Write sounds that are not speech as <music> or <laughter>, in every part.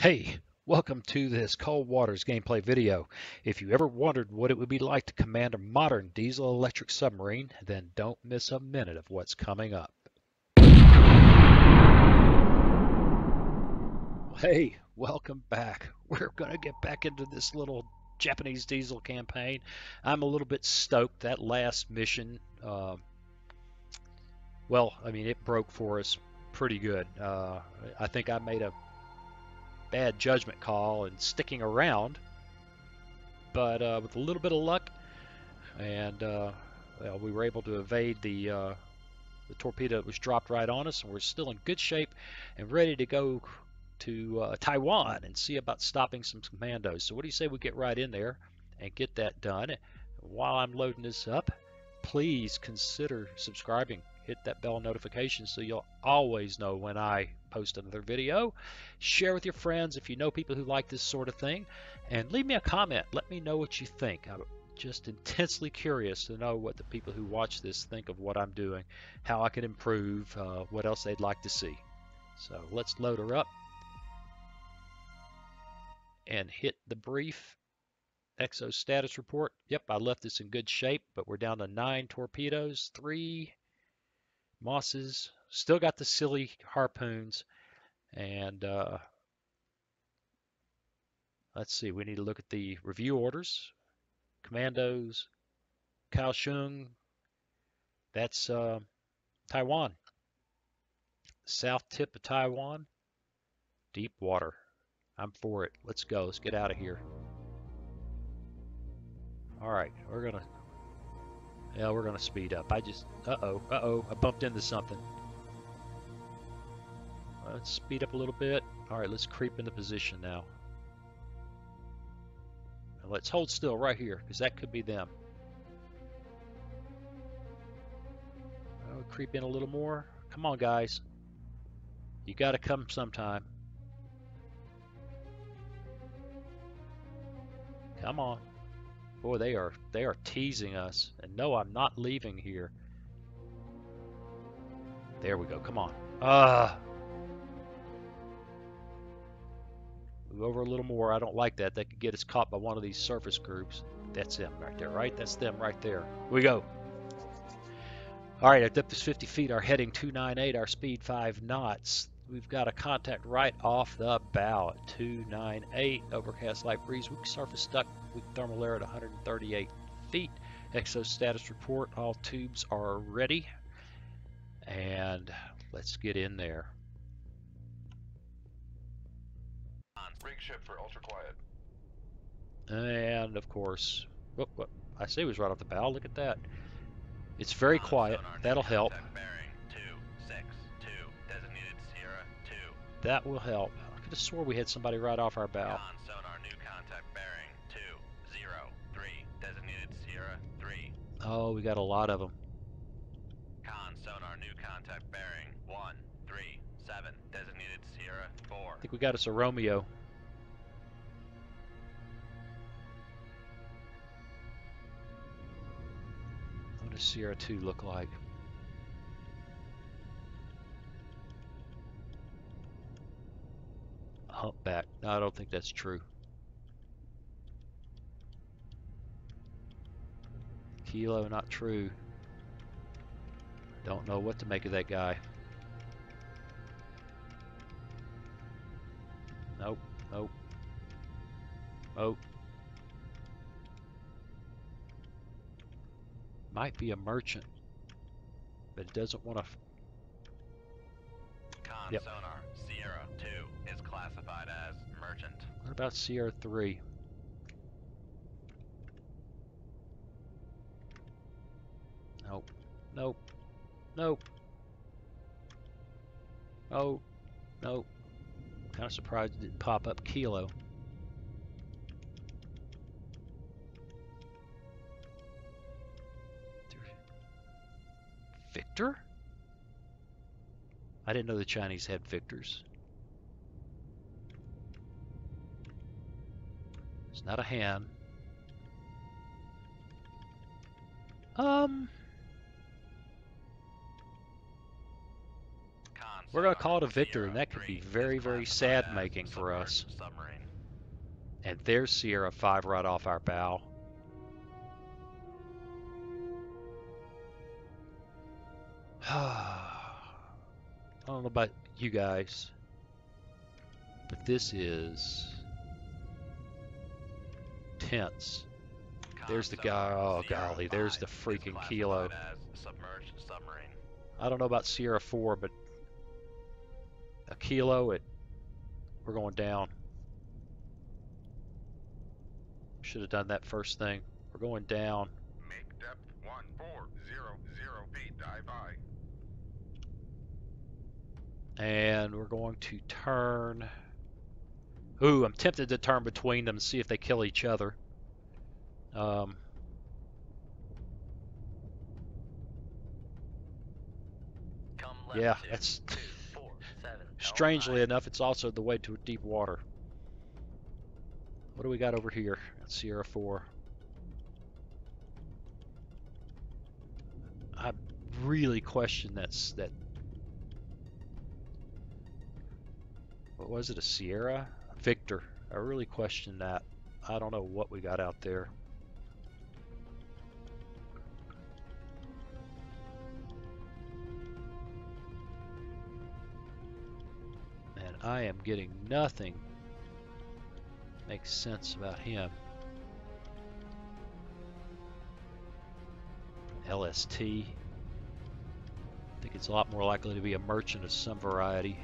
Hey, welcome to this Cold Waters gameplay video. If you ever wondered what it would be like to command a modern diesel-electric submarine, then don't miss a minute of what's coming up. Hey, welcome back. We're going to get back into this little Japanese diesel campaign. I'm a little bit stoked. That last mission, uh, well, I mean, it broke for us pretty good. Uh, I think I made a bad judgment call and sticking around. But uh, with a little bit of luck, and uh, well, we were able to evade the uh, the torpedo that was dropped right on us, and we're still in good shape and ready to go to uh, Taiwan and see about stopping some commandos. So what do you say we get right in there and get that done? While I'm loading this up, please consider subscribing. Hit that bell notification so you'll always know when I post another video. Share with your friends if you know people who like this sort of thing. And leave me a comment. Let me know what you think. I'm just intensely curious to know what the people who watch this think of what I'm doing, how I can improve, uh, what else they'd like to see. So let's load her up and hit the brief XO status report. Yep, I left this in good shape, but we're down to nine torpedoes, three Mosses, still got the silly harpoons, and uh, let's see, we need to look at the review orders. Commandos, Kaohsiung, that's uh, Taiwan. South tip of Taiwan, deep water. I'm for it. Let's go. Let's get out of here. All right, we're gonna yeah, we're gonna speed up. I just, uh-oh, uh-oh, I bumped into something. Let's speed up a little bit. All right, let's creep into position now. now let's hold still right here, because that could be them. Oh, creep in a little more. Come on, guys. You gotta come sometime. Come on. Boy, they are they are teasing us. And no, I'm not leaving here. There we go. Come on. Uh, move over a little more. I don't like that. That could get us caught by one of these surface groups. That's them right there, right? That's them right there. Here we go. All right, our depth is 50 feet. Our heading 298. Our speed 5 knots. We've got a contact right off the bow at 298. Overcast light breeze. Weak surface duct with thermal layer at 138 feet. XO status report. All tubes are ready. And let's get in there. Rig ship for ultra quiet. And of course, whoop, whoop, I say it was right off the bow. Look at that. It's very quiet. That'll help. That will help. I could have swore we had somebody right off our bow. Oh, we got a lot of them. Con sonar new contact bearing 137 designated Sierra 4. I think we got us a Romeo. What does Sierra 2 look like? Humpback. No, I don't think that's true. Kilo, not true. Don't know what to make of that guy. Nope, nope. Oh. Might be a merchant, but it doesn't want to. Con yep. sonar Sierra 2 is classified as merchant. What about Sierra 3? Nope. Nope. Nope. Oh. Nope. Kind of surprised it didn't pop up Kilo. Victor? I didn't know the Chinese had Victors. It's not a Han. Um... We're going to call it a Sierra and that could be very, very sad-making for us. And there's Sierra 5 right off our bow. <sighs> I don't know about you guys, but this is tense. There's the guy- oh, golly, there's the freaking kilo. classified as submerged submarine. I don't know about Sierra 4, but a kilo it we're going down. Should have done that first thing. We're going down. Make depth 1400 feet, dive high. And we're going to turn. Ooh, I'm tempted to turn between them and see if they kill each other. Um, yeah, that's two, four, seven, <laughs> strangely enough, it's also the way to deep water. What do we got over here at Sierra 4? I really question that's that. What was it? A Sierra? Victor. I really question that. I don't know what we got out there. And I am getting nothing makes sense about him. LST. I think it's a lot more likely to be a merchant of some variety.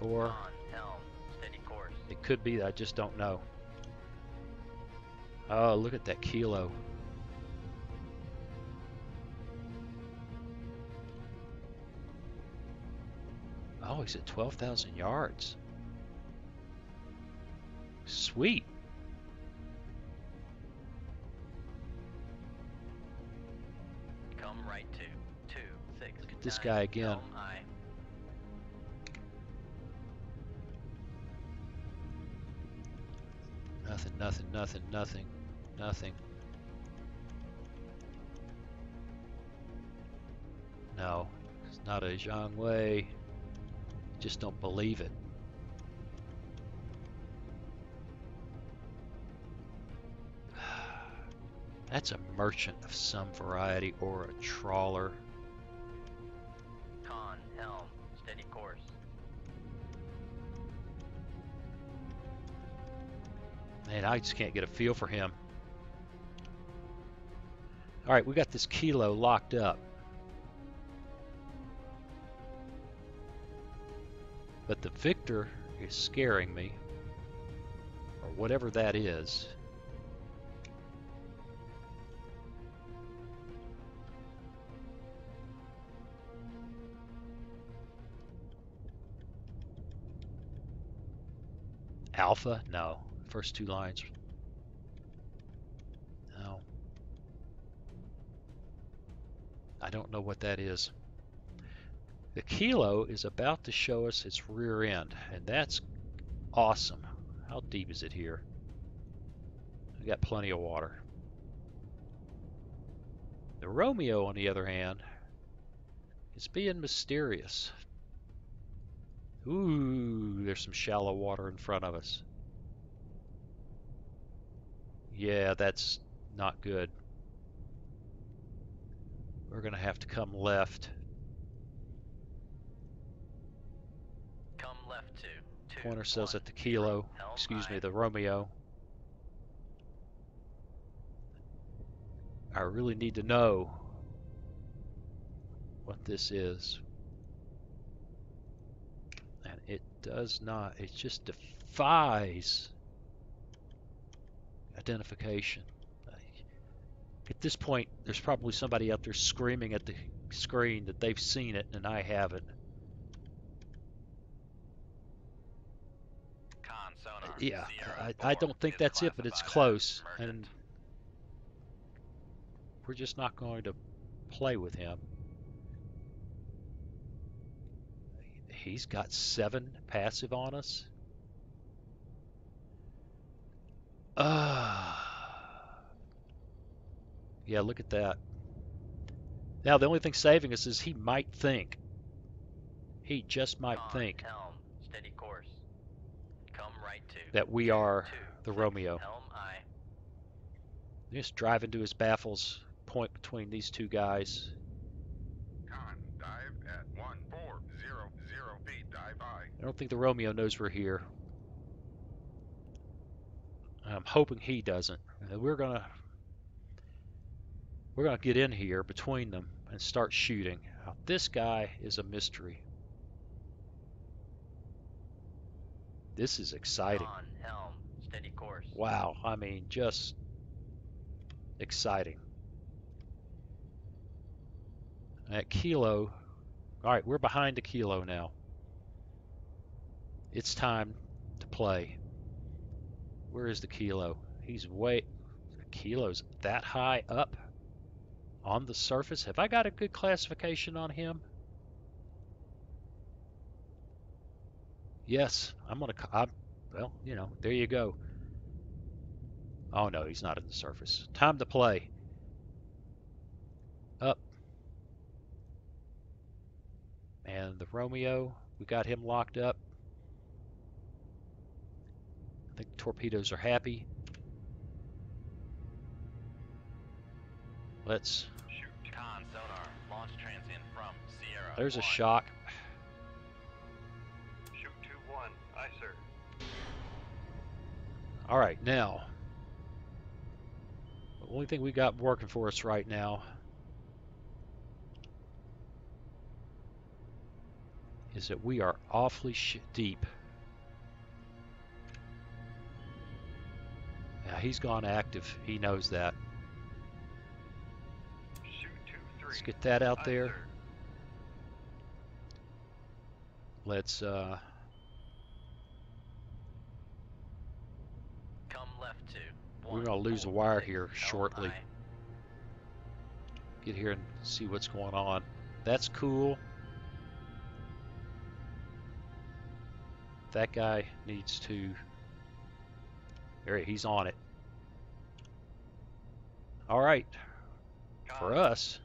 Or On, helm, steady course. it could be that I just don't know. Oh, look at that kilo. Oh, he's at 12,000 yards. Sweet. Come right two, two, six. Look at this nine, guy again. Nothing, nothing, nothing. No, it's not a Jiangwei. Just don't believe it. <sighs> That's a merchant of some variety or a trawler. Con, helm, steady course. Man, I just can't get a feel for him. All right, we got this kilo locked up. But the victor is scaring me. Or whatever that is. Alpha? No. First two lines. No. I don't know what that is. The kilo is about to show us its rear end, and that's awesome. How deep is it here? We got plenty of water. The Romeo, on the other hand, is being mysterious. Ooh, there's some shallow water in front of us. Yeah, that's not good. We're going to have to come left. Come left two, two. Pointer says that the kilo, excuse me, the Romeo. I really need to know what this is. And it does not, it just defies identification. At this point, there's probably somebody out there screaming at the screen that they've seen it and I haven't. Sonar. Uh, yeah, I, I don't think that's it, but it's close. And we're just not going to play with him. He's got seven passive on us. Uh, <sighs> yeah, look at that. Now, the only thing saving us is he might think. He just might Con, think Helm, steady course. Come right to. that we are two, the Romeo. Helm I. Just drive into his baffles, point between these two guys. Con, dive at 1400 feet. Dive high. I don't think the Romeo knows we're here. I'm hoping he doesn't. Uh, We're gonna we're gonna get in here between them and start shooting. Now, this guy is a mystery. This is exciting. Con, Helm, steady course. Wow, I mean, just exciting. At Kilo, all right, we're behind the Kilo now. It's time to play. Where is the Kilo? He's way. The Kilo's that high up on the surface. Have I got a good classification on him? Yes, I'm c- I'm, well, you know, there you go. Oh no, he's not in the surface. Time to play. Up. And the Romeo, we got him locked up. Think the torpedoes are happy. Let's. Shoot. Con sonar. Launch transient from Sierra. There's a shock. Shoot 2-1. Aye, sir. All right, now. The only thing we got working for us right now is that we are awfully sh- deep. He's gone active. He knows that. 2-3. Let's get that out Aye, there. Let's uh Come left to. We're gonna lose a wire six, here shortly. I. get here and see what's going on. That's cool. That guy needs to. There, he's on it. All right, for us,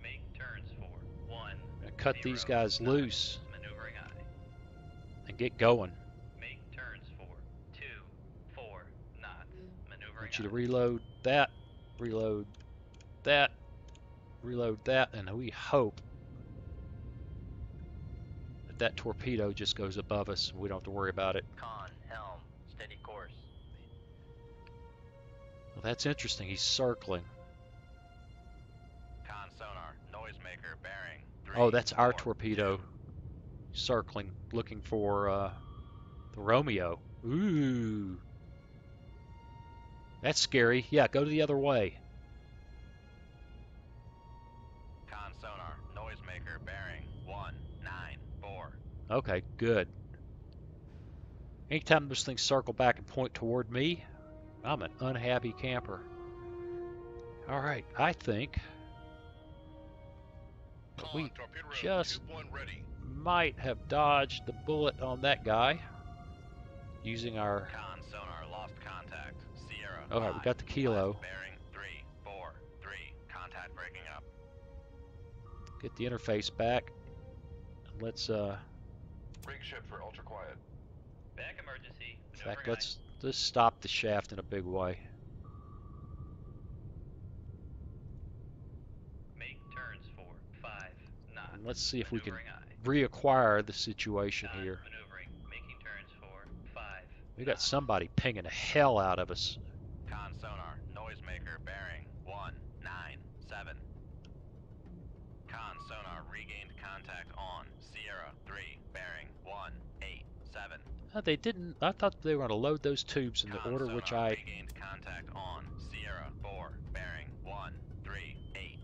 Make turns for one. cut these guys nine. loose Maneuvering I. and get going. Make turns for two, four knots. I want you to reload that, reload that, reload that, and we hope that that torpedo just goes above us and we don't have to worry about it. Con, Well, that's interesting. He's circling. Con sonar. Noisemaker bearing. Three, Oh, that's our four, torpedo circling, looking for uh, the Romeo. Ooh. That's scary. Yeah, go to the other way. Con sonar. Noisemaker bearing. One, nine, four. Okay, good. Anytime those things circle back and point toward me, I'm an unhappy camper. All right, I think that we Con, just- ready. might have dodged the bullet on that guy using our. Con sonar. Lost contact. Sierra. All right, we five, got the kilo. bearing. Three, four, three. Contact breaking up. Get the interface back. Let's uh, Rig ship for ultra quiet. Back emergency. in fact, let's let's stop the shaft in a big way. Make turns for five knots. And let's see if we can reacquire the situation here. Maneuvering. Making turns for five. We got somebody pinging the hell out of us. Con sonar. Noisemaker bearing. One, nine, seven. Con sonar regained contact on Sierra 3 bearing 1, 8, 7. They didn't. I thought they were going to load those tubes in the order which I. regained contact on Sierra 4 bearing 1, 3, 8.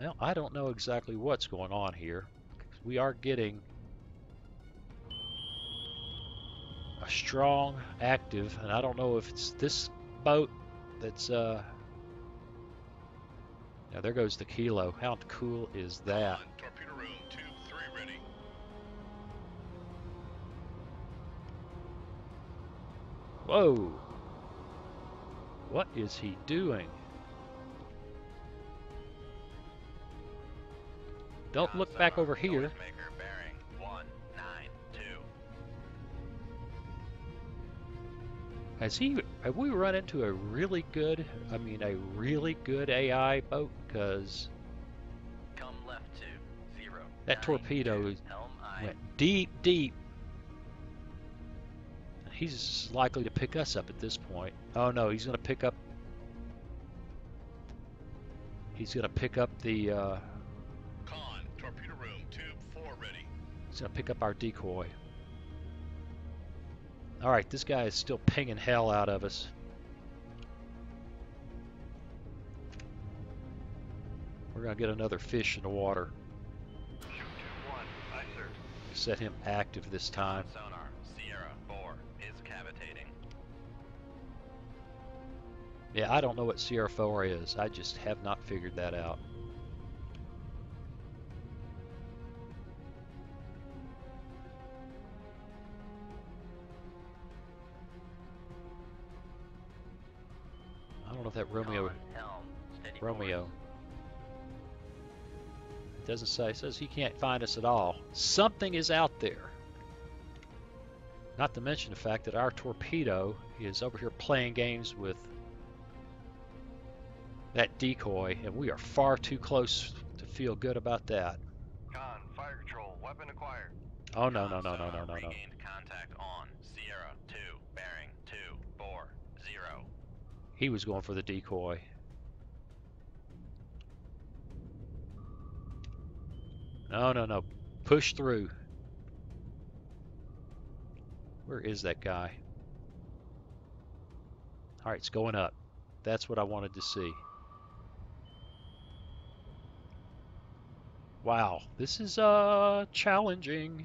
Well, I don't know exactly what's going on here. We are getting a strong active, and I don't know if it's this boat that's uh. Now there goes the kilo. How cool is that? Con, torpedo room, 2-3 ready. Whoa! What is he doing? Don't look back over here. Noisemaker bearing 192. Has he? Have we run into a really good? I mean, a really good AI boat? Because Come left to 0. That nine torpedo two, went deep, deep. He's likely to pick us up at this point. Oh no, he's going to pick up. He's going to pick up the. Uh, Con, torpedo room, tube 4 ready. he's going to pick up our decoy. All right, this guy is still pinging hell out of us. We're going to get another fish in the water. Shoot tube one. Aye, sir. Set him active this time. Sonar, Sierra 4 is cavitating. Yeah, I don't know what Sierra 4 is. I just have not figured that out. I don't know if that Romeo Con, helm, steady Romeo it doesn't say it says he can't find us at all. Something is out there. Not to mention the fact that our torpedo is over here playing games with that decoy, and we are far too close to feel good about that. Con, fire control, weapon acquired. Oh no no no no no no no! Regained contact on Sierra 2 bearing 2 4 0. He was going for the decoy. No no no! Push through. Where is that guy? All right, it's going up. That's what I wanted to see. Wow, this is uh challenging.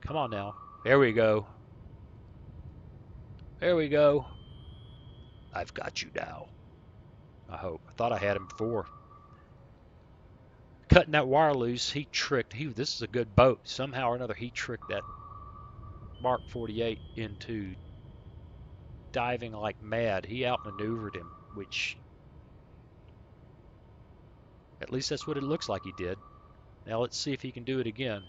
Come on now. There we go. There we go. I've got you now. I hope. I thought I had him before. Cutting that wire loose, he tricked. He. This is a good boat. Somehow or another, he tricked that Mark 48 into diving like mad. He outmaneuvered him, which at least that's what it looks like he did. Now let's see if he can do it again.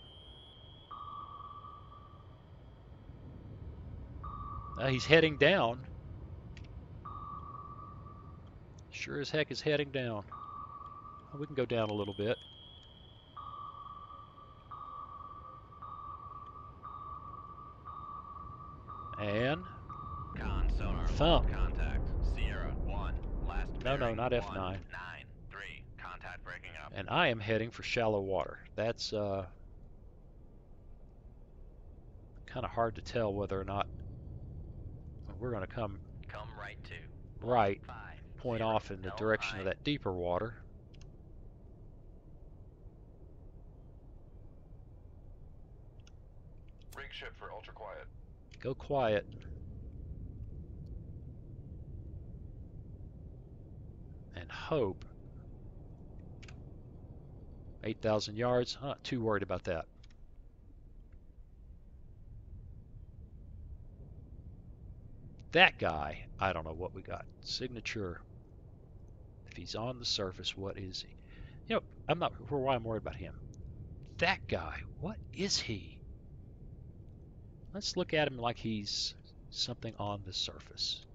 Now he's heading down. Sure as heck is heading down. We can go down a little bit. And Con sonar Thump. contact. Sierra 1 last No, no, not F9. 9 3 contact breaking up. and I am heading for shallow water. That's uh, kind of hard to tell whether or not we're going to come Come right to right, 5 point 0, off in the direction of that deeper water. Rig ship for ultra quiet. Go quiet. And hope. 8,000 yards. Not too worried about that. That guy, I don't know what we got. Signature. He's on the surface, what is he? You know, I'm not sure why I'm worried about him. That guy, what is he? Let's look at him like he's something on the surface.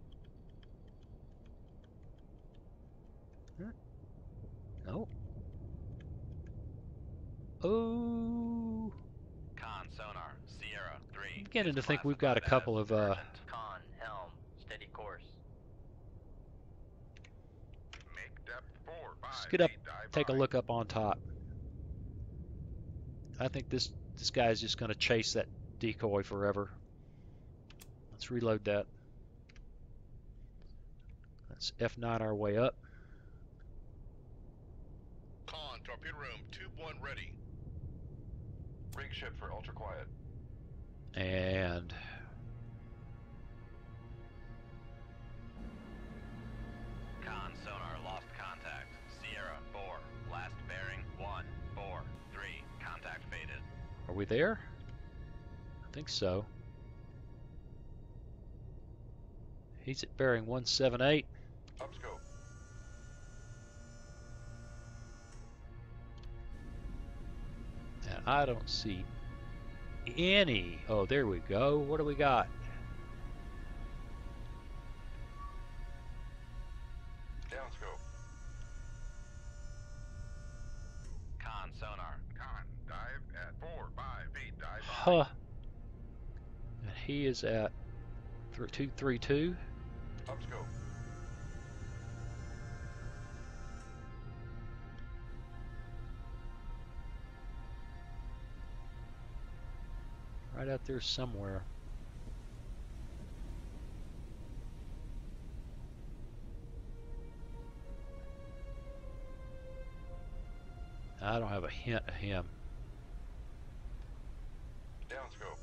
Huh? No. Oh. Con sonar Sierra 3. I'm beginning to think we've got a couple of, uh, urgent. Con, helm, steady course. Make depth 4, 5, Let's get up, take a look up on top. I think this this guy's just going to chase that decoy forever. Let's reload that. Let's F9 our way up. Con, torpedo room, tube 1 ready. Rig ship for ultra quiet. And Con sonar lost we there? I think so. He's at bearing 178. Up scope. And I don't see any. Oh, there we go. What do we got? Down scope. Con sonar. Con, dive at four, five feet. Dive Huh. And he is at 232. Up scope. Right out there somewhere. I don't have a hint of him. Down scope.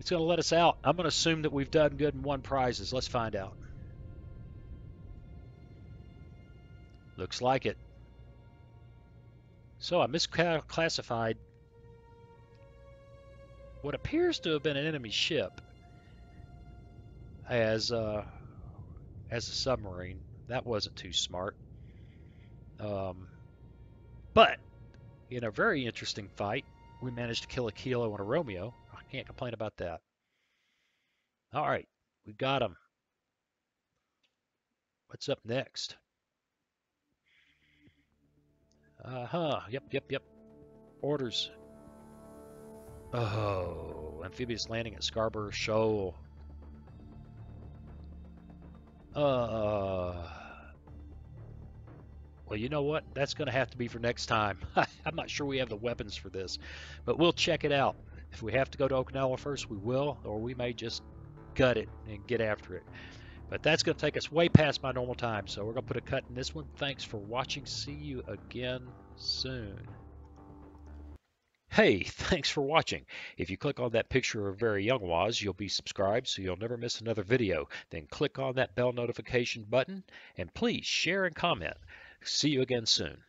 It's going to let us out. I'm going to assume that we've done good and won prizes. Let's find out. Looks like it. So I misclassified what appears to have been an enemy ship as uh, as a submarine. That wasn't too smart. Um, but in a very interesting fight, we managed to kill a Kilo and a Romeo. Can't complain about that. All right, we got them. What's up next? Uh huh. Yep, yep, yep. Orders. Oh, amphibious landing at Scarborough Shoal. Uh. Well, you know what? That's going to have to be for next time. <laughs> I'm not sure we have the weapons for this, but we'll check it out. If we have to go to Okinawa first, we will, or we may just gut it and get after it. But that's going to take us way past my normal time, so we're going to put a cut in this one. Thanks for watching. See you again soon. Hey, <laughs> thanks for watching. If you click on that picture of Very Young Waz, you'll be subscribed so you'll never miss another video. Then click on that bell notification button and please share and comment. See you again soon.